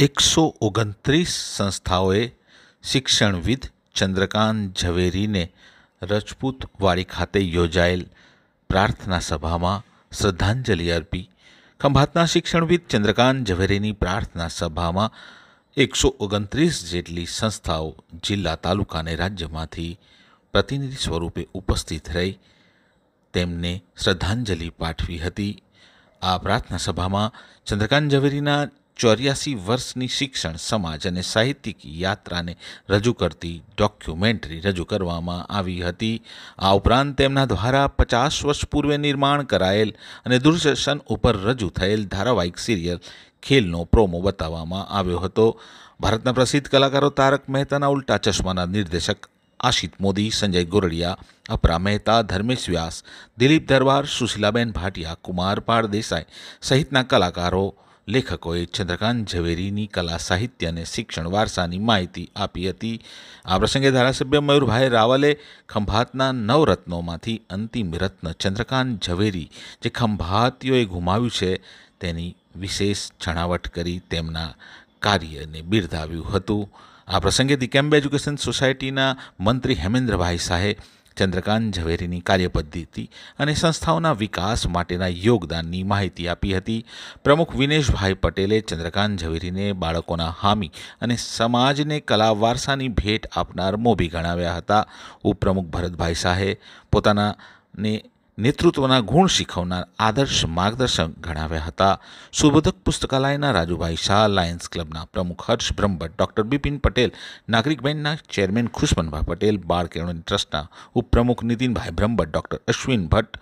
એકસો ઓગણત્રીસ સંસ્થાઓએ શિક્ષણવિદ ચંદ્રકાંત ઝવેરીને રજપૂતવાડી ખાતે યોજાયેલ પ્રાર્થના સભામાં શ્રદ્ધાંજલિ અર્પી. ખંભાતના શિક્ષણવિદ ચંદ્રકાંત ઝવેરીની પ્રાર્થના સભામાં એકસો ઓગણત્રીસ જેટલી સંસ્થાઓ જિલ્લા તાલુકા અને રાજ્યમાંથી પ્રતિનિધિ સ્વરૂપે ઉપસ્થિત રહી તેમને શ્રદ્ધાંજલિ પાઠવી હતી. આ પ્રાર્થના સભામાં ચંદ્રકાંત ઝવેરીના ચોર્યાસી વર્ષની શિક્ષણ, સમાજ અને સાહિત્યિક યાત્રાને રજૂ કરતી ડોક્યુમેન્ટરી રજૂ કરવામાં આવી હતી. આ ઉપરાંત તેમના દ્વારા પચાસ વર્ષ પૂર્વે નિર્માણ કરાયેલ અને દૂરદર્શન ઉપર રજૂ થયેલ ધારાવાહિક સિરિયલ ખેલનો પ્રોમો બતાવવામાં આવ્યો હતો. ભારતના પ્રસિદ્ધ કલાકારો તારક મહેતાના ઉલ્ટા ચશ્માના નિર્દેશક આશિત મોદી, સંજય ગોરડિયા, અપરા મહેતા, ધર્મેશ વ્યાસ, દિલીપ દરબાર, સુશીલાબેન ભાટિયા, કુમાર પાળ દેસાઈ સહિતના કલાકારો લેખકોએ ચંદ્રકાંત ઝવેરીની કલા, સાહિત્ય અને શિક્ષણ વારસાની માહિતી આપી હતી. આ પ્રસંગે ધારાસભ્ય મયુરભાઈ રાવલે ખંભાતના નવરત્નોમાંથી અંતિમ રત્ન ચંદ્રકાંત ઝવેરી, જે ખંભાતીઓએ ગુમાવ્યું છે, તેની વિશેષ છણાવટ કરી તેમના કાર્યને બિરદાવ્યું હતું. આ પ્રસંગે ધી કેમ્પ એજ્યુકેશન સોસાયટીના મંત્રી હેમેન્દ્રભાઈ શાહે ચંદ્રકાંત ઝવેરીની કાર્યપદ્ધતિ અને સંસ્થાઓના વિકાસ માટેના યોગદાનની માહિતી આપી હતી. પ્રમુખ વિનેશભાઈ પટેલે ચંદ્રકાંત ઝવેરીને બાળકોના હામી અને સમાજને કલા વારસાની ભેટ આપનાર મોભી ગણાવ્યા હતા. ઉપપ્રમુખ ભરતભાઈ શાહે પોતાનાને નેતૃત્વના ગુણ શીખવનાર આદર્શ માર્ગદર્શક ગણાવ્યા હતા. સુબોધક પુસ્તકાલયના રાજુભાઈ શાહ, લાયન્સ ક્લબના પ્રમુખ હર્ષ બ્રહ્મભટ્ટ, ડૉક્ટર બિપિન પટેલ, નાગરિક બેન્કના ચેરમેન ખુશમનભાઈ પટેલ, બાળ કેળવણી ટ્રસ્ટના ઉપપ્રમુખ નીતિનભાઈ બ્રહ્મભટ્ટ, ડૉક્ટર અશ્વિન ભટ્ટ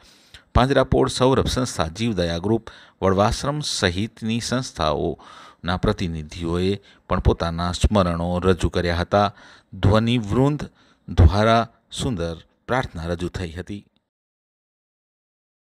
પાંજરાપોળ સૌરભ સંસ્થા, જીવદયા ગ્રુપ, વડવાશ્રમ સહિતની સંસ્થાઓના પ્રતિનિધિઓએ પણ પોતાના સ્મરણો રજૂ કર્યા હતા. ધ્વનિવૃંદ દ્વારા સુંદર પ્રાર્થના રજૂ થઈ હતી.